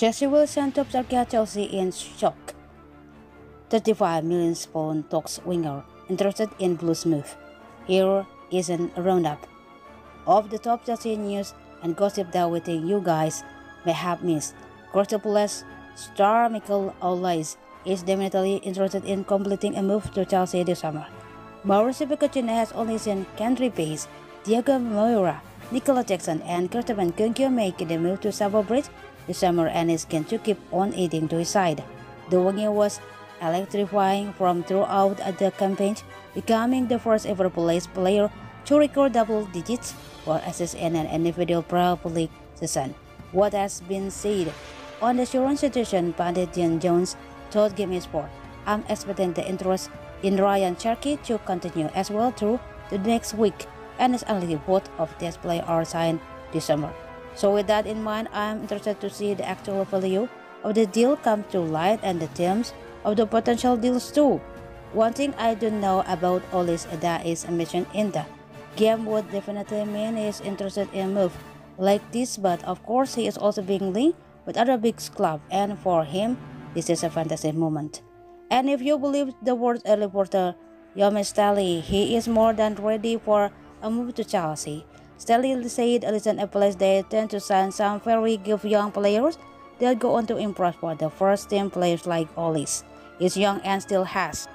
Jesse Wilson tops Arca Chelsea in shock. 35 million pound talks winger interested in Blues move. Here is a roundup of the top Chelsea news and gossip that we think you guys may have missed. Palace star Michael Olise is definitely interested in completing a move to Chelsea this summer. Mauricio Pochettino has only seen Kendry Páez, Diego Moreira, Nicola Jackson, and Christopher Nkunku make the move to Stamford Bridge this summer and is keen to keep on adding to his side. The winger was electrifying from throughout the campaign, becoming the first ever Palace player to record double digits for assists in an individual Pro League season. What has been said on the Sharon situation, Pandit Jan Jones told GiveMeSport, I'm expecting the interest in Rayan Cherki to continue as well through the next week and it's only both of these players are signed this summer. So with that in mind, I'm interested to see the actual value of the deal come to light and the terms of the potential deals too. One thing I don't know about Olise that is mentioned in the game would definitely mean he's interested in a move like this, but of course he is also being linked with other big clubs, and for him, this is a fantastic moment. And if you believe the words early reporter Yomi Stanley, he is more than ready for a move to Chelsea. Stanley said listen a place they tend to sign some very good young players that go on to impress for the first team players like Olise. He's young and still has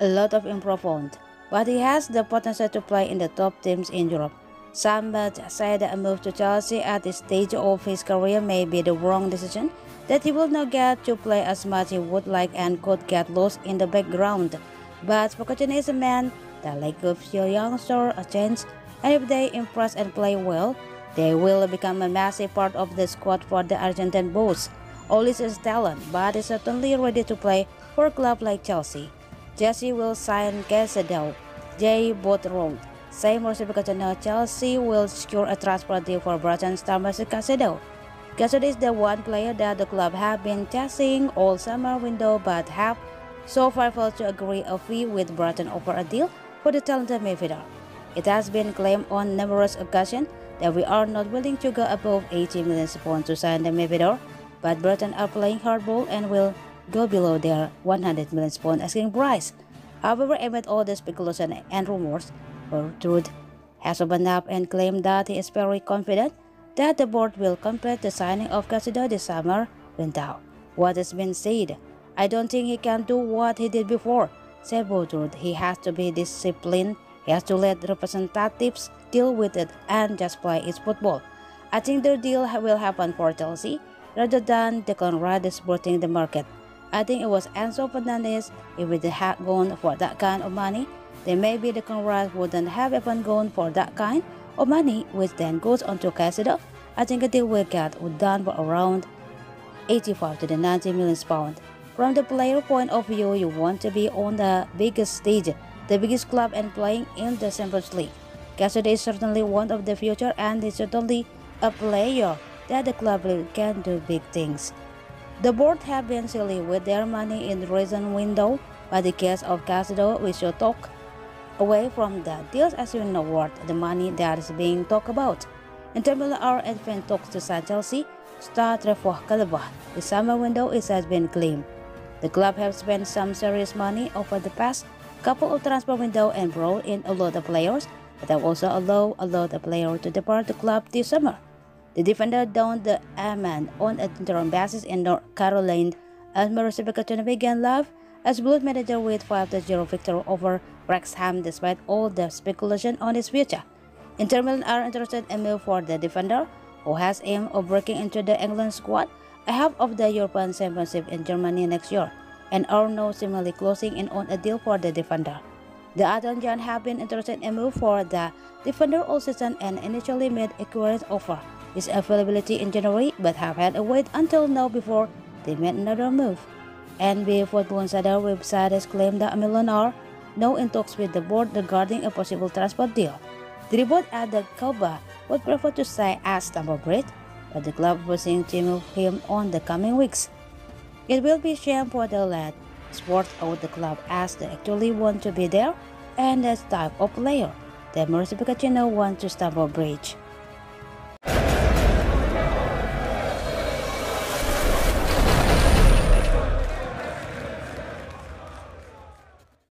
a lot of improvement, but he has the potential to play in the top teams in Europe. Sambad said a move to Chelsea at this stage of his career may be the wrong decision, that he will not get to play as much he would like and could get lost in the background. But Pochettino is a man that like gives your youngster a chance, and if they impress and play well, they will become a massive part of the squad for the Argentine boss. Olise is talent, but is certainly ready to play for a club like Chelsea. Jesse will sign Caicedo. Jay both wrong. Same now Chelsea will secure a transfer deal for Brighton star Moisés Caicedo. Caicedo is the one player that the club have been chasing all summer window but have so far failed to agree a fee with Brighton over a deal for the talented midfielder. It has been claimed on numerous occasions that we are not willing to go above 80 million pounds to sign the midfielder, but Brighton are playing hardball and will go below their 100 million pound asking price. However, amid all the speculation and rumors, Truth has opened up and claimed that he is very confident that the board will complete the signing of Caicedo this summer window. What has been said, I don't think he can do what he did before, said Bourtoud. He has to be disciplined, he has to let representatives deal with it and just play his football. I think the deal will happen for Chelsea rather than Declan Rice supporting the market. I think it was Enzo Fernandez if we had gone for that kind of money then maybe the Conrad wouldn't have even gone for that kind of money, which then goes on to Caicedo. I think a deal got would done for around 85 to the 90 million pounds. From the player point of view, you want to be on the biggest stage, the biggest club and playing in the Champions League. Caicedo is certainly one of the future and is certainly a player that the club can do big things. The board have been silly with their money in the recent window, but the case of Caicedo, we should talk away from the deals as you know worth the money that is being talked about. Inter Milan are advanced talks to sign Chelsea star Trevor Chalobah. The summer window is has been claimed. The club have spent some serious money over the past couple of transfer window and brought in a lot of players, but have also allowed a lot of players to depart the club this summer. The defender donned the Aman on an interim basis in North Carolina as Mauricio Pochettino began life as Blues manager with 5-0 victory over Wrexham despite all the speculation on his future. Inter Milan are interested in move for the defender, who has aim of breaking into the England squad ahead of the European Championship in Germany next year, and are now similarly closing in on a deal for the defender. The Italian have been interested in move for the defender all season and initially made a current offer his availability in January, but have had to wait until now before they made another move. NBA Football Insider website has claimed that Milan are now in talks with the board regarding a possible transport deal. The report added Koba would prefer to stay at Stamford Bridge, but the club was seeing to move him on the coming weeks. It will be shame for the lad sport out the club as they actually want to be there and that type of player that Mauricio Pochettino wants to Stamford Bridge.